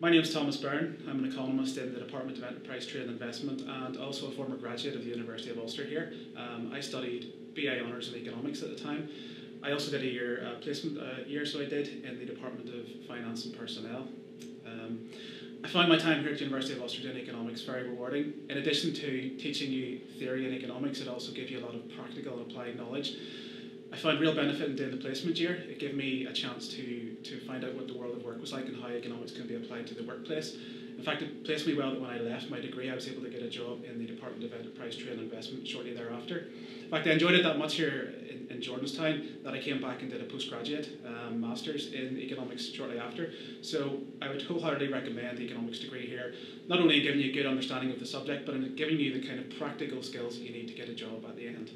My name is Thomas Byrne. I'm an economist in the Department of Enterprise, Trade and Investment and also a former graduate of the University of Ulster here. Um, I studied BA Honours in Economics at the time. I also did a year uh, placement uh, year, so I did in the Department of Finance and Personnel. Um, I found my time here at the University of Ulster doing economics very rewarding. In addition to teaching you theory in economics, it also gave you a lot of practical and applied knowledge. I found real benefit in doing the placement year. It gave me a chance to, to find out what the world of work was like and how economics can be applied to the workplace. In fact, it placed me well that when I left my degree, I was able to get a job in the Department of Enterprise, Trade and Investment shortly thereafter. In fact, I enjoyed it that much here in, in Jordanstown that I came back and did a postgraduate um, master's in economics shortly after. So I would wholeheartedly recommend the economics degree here, not only in giving you a good understanding of the subject, but in giving you the kind of practical skills you need to get a job at the end.